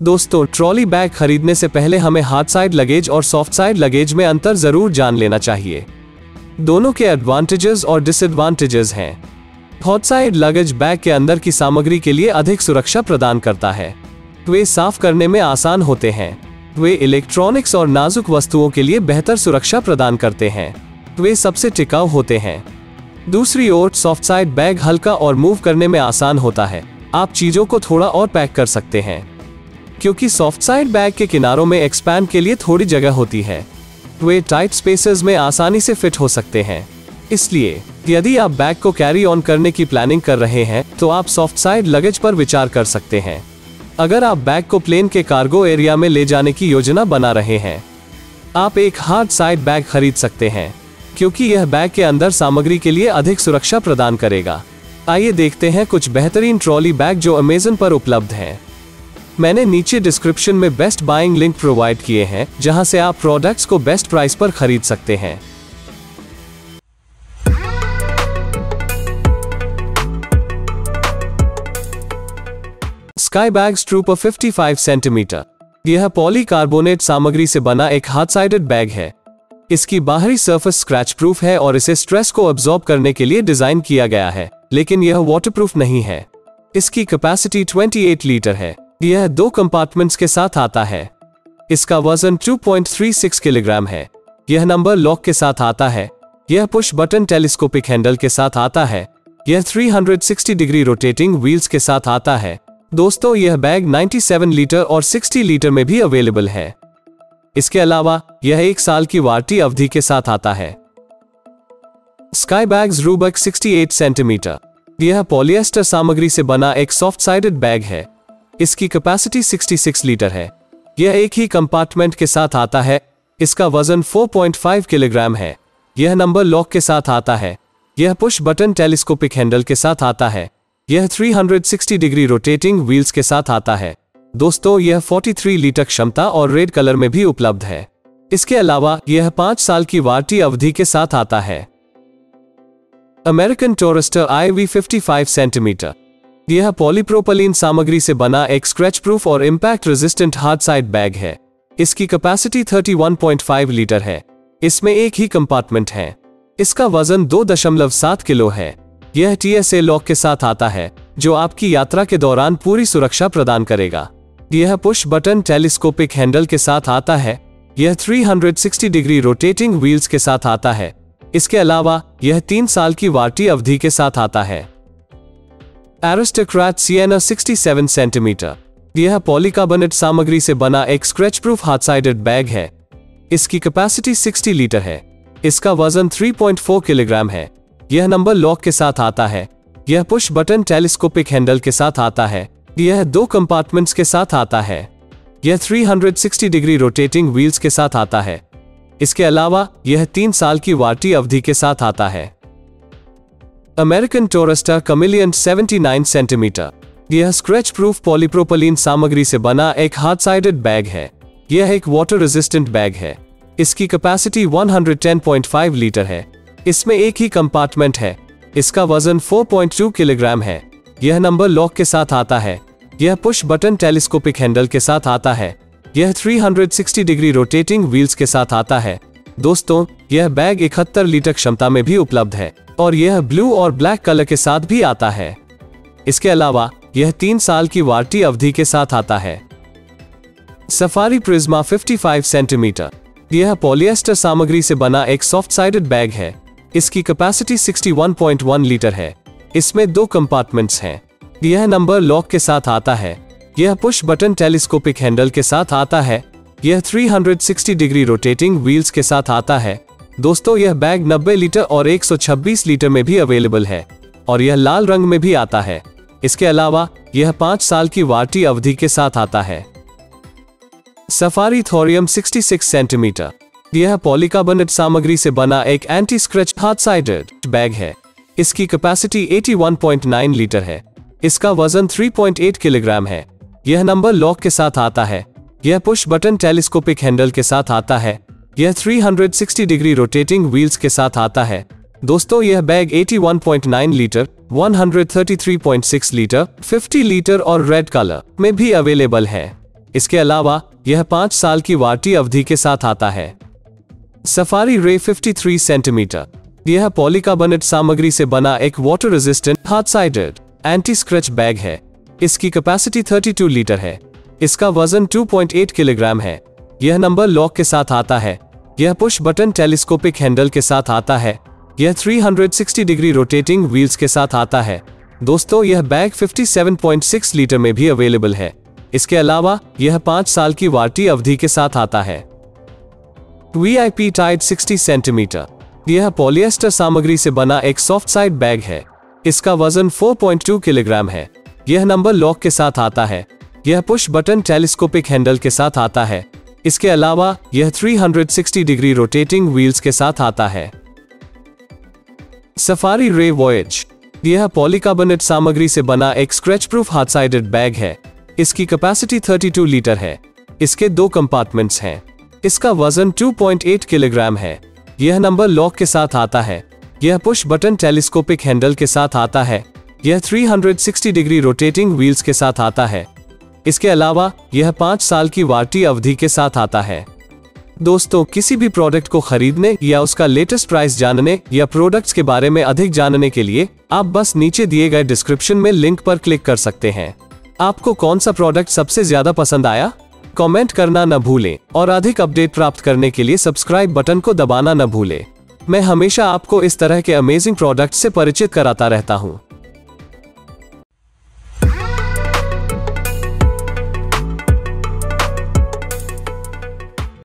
दोस्तों, trolley bag खरीदने से पहले हमें हार्ड साइड लगेज और सॉफ्ट साइड लगेज में अंतर ज़रूर जान लेना चाहिए। दोनों के एडवांटेजेस और डिसएडवांटेजेस हैं। हॉट साइड लगेज बैग के अंदर की सामग्री के लिए अधिक सुरक्षा प्रदान करता है। वे साफ़ करने में आसान होते हैं। वे इलेक्ट्रॉनिक्स और नाजुक वस्तुओं के लिए बेहतर सुरक्षा प्रदान करते हैं। वे सबसे टिकाऊ होते हैं। दूसरी ओर, सॉफ्ट साइड बैग हल्का और मूव करने में आसान होता है। आप चीज़ों को थोड़ा और पैक कर सकते हैं। क्योंकि सॉफ्ट साइड बैग के किनारों में एक्सपैंड के लिए थोड़ी जगह होती है। वे टाइट स्पेसेस में आसानी से फिट हो सकते हैं। इसलिए, यदि आप बैग को कैरी ऑन करने की प्लानिंग कर रहे हैं तो आप सॉफ्ट साइड लगेज पर विचार कर सकते हैं। अगर आप बैग को प्लेन के कार्गो एरिया में ले जाने की योजना बना रहे हैं, आप एक हार्ड साइड बैग खरीद सकते हैं, क्योंकि यह बैग के अंदर सामग्री के लिए अधिक सुरक्षा प्रदान करेगा। आइए देखते हैं कुछ बेहतरीन ट्रॉली बैग जो अमेजन पर उपलब्ध हैं। मैंने नीचे डिस्क्रिप्शन में बेस्ट बाइंग लिंक प्रोवाइड किए हैं, जहाँ से आप प्रोडक्ट्स को बेस्ट प्राइस पर खरीद सकते हैं। स्काई बैग स्ट्रूपर 55 सेंटीमीटर यह पॉलीकार्बोनेट सामग्री से बना एक हाथ साइडेड बैग है। इसकी बाहरी सरफेस स्क्रैच प्रूफ है और इसे स्ट्रेस को अब्सॉर्ब करने के लिए डिज़ाइन किया गया है, लेकिन यह वाटरप्रूफ नहीं है। इसकी कैपेसिटी 28 लीटर है। यह दो कंपार्टमेंट्स के साथ आता है। इसका वज़न 2.36 किलोग्राम है। यह नंबर लॉक के साथ आता है। यह पुश बटन टेलीस्कोपिक हैंडल के साथ आता है। यह 360 डिग्री रोटेटिंग व्हील्स के साथ आता है। दोस्तों, यह बैग 97 लीटर और 60 लीटर में भी अवेलेबल है। इसके अलावा, यह एक साल की वारंटी अवधि के साथ आता है। स्काई बैग्स रूबक 68 सेंटीमीटर यह पॉलिएस्टर सामग्री से बना एक सॉफ्ट साइडेड बैग है। इसकी कैपेसिटी 66 लीटर है। यह एक ही कंपार्टमेंट के साथ आता है। इसका वज़न 4.5 किलोग्राम है। यह नंबर लॉक के साथ आता है। यह पुश बटन टेलीस्कोपिक हैंडल के साथ आता है। यह 360 डिग्री रोटेटिंग व्हील्स के साथ आता है। दोस्तों, यह 43 लीटर क्षमता और रेड कलर में भी उपलब्ध है। इसके अलावा, यह पाँच साल की वारंटी अवधि के साथ आता है। American Tourister I V centimetre यह पॉलीप्रोपलीन सामग्री से बना एक स्क्रैच प्रूफ और impact resistant hard side bag है इसकी कैपेसिटी 31.5 लीटर है। इसमें एक ही कंपार्टमेंट है। इसका वज़न 2.7 किलो है। यह टीएसए लॉक के साथ आता है, जो आपकी यात्रा के दौरान पूरी सुरक्षा प्रदान करेगा। यह पुश बटन टेलीस्कोपिक हैंडल के साथ आता है। यह 360 डिग्री रोटेटिंग व्हील्स के साथ आता है। इसके अलावा, यह तीन साल की वारंटी अवधि के साथ आता है। एरिस्टोक्रेट सिएना 67 सेंटीमीटर यह पॉलीकार्बोनेट सामग्री से बना एक scratch proof hard sided bag है। इसकी कैपेसिटी 60 लीटर है। इसका वज़न 3.4 किलोग्राम है। यह नंबर लॉक के साथ आता है। यह पुश बटन टेलीस्कोपिक हैंडल के साथ आता है। यह दो कंपार्टमेंट्स के साथ आता है। यह 360 डिग्री रोटेटिंग व्हील्स के साथ आता है। इसके अलावा यह तीन साल की वारंटी अवधि के साथ आता है। अमेरिकन टोरस्टा कमिलियन 79 सेंटीमीटर यह स्क्रैच प्रूफ पॉलीप्रोपलीन सामग्री से बना एक हार्ड साइडेड बैग है। यह एक वाटर रेजिस्टेंट बैग है। इसकी कैपेसिटी 110.5 लीटर है। इसमें एक ही कंपार्टमेंट है। इसका वज़न 4.2 किलोग्राम है। यह नंबर लॉक के साथ आता है। यह पुश बटन टेलीस्कोपिक हैंडल के साथ आता है। यह 360 डिग्री रोटेटिंग व्हील्स के साथ आता है। दोस्तों, यह बैग इकहत्तर लीटर क्षमता में भी उपलब्ध है। और यह ब्लू और ब्लैक कलर के साथ भी आता है। इसके अलावा, यह तीन साल की वारंटी अवधि के साथ आता है। सफारी प्रिज्मा 55 सेंटीमीटर यह पॉलिएस्टर सामग्री से बना एक सॉफ्ट साइडेड बैग है। इसकी कैपेसिटी 61.1 लीटर है। इसमें दो कंपार्टमेंट्स हैं। यह नंबर लॉक के साथ आता है। यह पुश बटन टेलीस्कोपिक हैंडल के साथ आता है। यह 360 डिग्री रोटेटिंग व्हील्स के साथ आता है। दोस्तों, यह बैग 90 लीटर और 126 लीटर में भी अवेलेबल है और यह लाल रंग में भी आता है। इसके अलावा, यह पाँच साल की वारंटी अवधि के साथ आता है। सफारी थोरियम 66 सेंटीमीटर यह पॉलीकार्बोनेट सामग्री से बना एक anti scratch hard sided bag है। इसकी कैपेसिटी 81.9 लीटर है। इसका वज़न 3.8 किलोग्राम है। यह नंबर लॉक के साथ आता है। यह पुश बटन टेलीस्कोपिक हैंडल के साथ आता है। यह 360 डिग्री रोटेटिंग व्हील्स के साथ आता है। दोस्तों, यह बैग 81.9 लीटर 133.6 लीटर 50 लीटर और रेड कलर में भी अवेलेबल है। इसके अलावा, यह पाँच साल की वारंटी अवधि के साथ आता है। सफारी रे 53 सेंटीमीटर यह पॉलीकार्बोनेट सामग्री से बना एक water resistant hard sided anti scratch bag है। इसकी कैपेसिटी 32 लीटर है। इसका वज़न 2.8 किलोग्राम है। यह नंबर लॉक के साथ आता है। यह पुश बटन टेलीस्कोपिक हैंडल के साथ आता है। यह 360 डिग्री रोटेटिंग व्हील्स के साथ आता है। दोस्तों, यह बैग 57.6 लीटर में भी अवेलेबल है। इसके अलावा, यह पाँच साल की वारंटी अवधि के साथ आता है। V I P sixty centimetre यह पॉलिएस्टर सामग्री से बना एक सॉफ्ट साइड बैग है। इसका वज़न 4.2 किलोग्राम है। यह नंबर लॉक के साथ आता है। यह पुश बटन टेलीस्कोपिक हैंडल के साथ आता है। इसके अलावा, यह 360 डिग्री रोटेटिंग व्हील्स के साथ आता है। सफारी रे वॉयज यह पॉलीकार्बोनेट सामग्री से बना एक scratch proof hard sided bag है। इसकी कैपेसिटी 32 लीटर है। इसके दो कंपार्टमेंट्स हैं। इसका वज़न 2.8 किलोग्राम है। यह नंबर लॉक के साथ आता है। यह पुश बटन टेलीस्कोपिक हैंडल के साथ आता है। यह 360 डिग्री रोटेटिंग व्हील्स के साथ आता है। इसके अलावा, यह पाँच साल की वारंटी अवधि के साथ आता है। दोस्तों, किसी भी प्रोडक्ट को खरीदने या उसका लेटेस्ट प्राइस जानने या प्रोडक्ट्स के बारे में अधिक जानने के लिए, आप बस नीचे दिए गए डिस्क्रिप्शन में लिंक पर क्लिक कर सकते हैं। आपको कौन सा प्रोडक्ट सबसे ज़्यादा पसंद आया? कमेंट करना न भूलें और अधिक अपडेट प्राप्त करने के लिए सब्सक्राइब बटन को दबाना न भूलें। मैं हमेशा आपको इस तरह के अमेजिंग प्रोडक्ट से परिचित कराता रहता हूँ।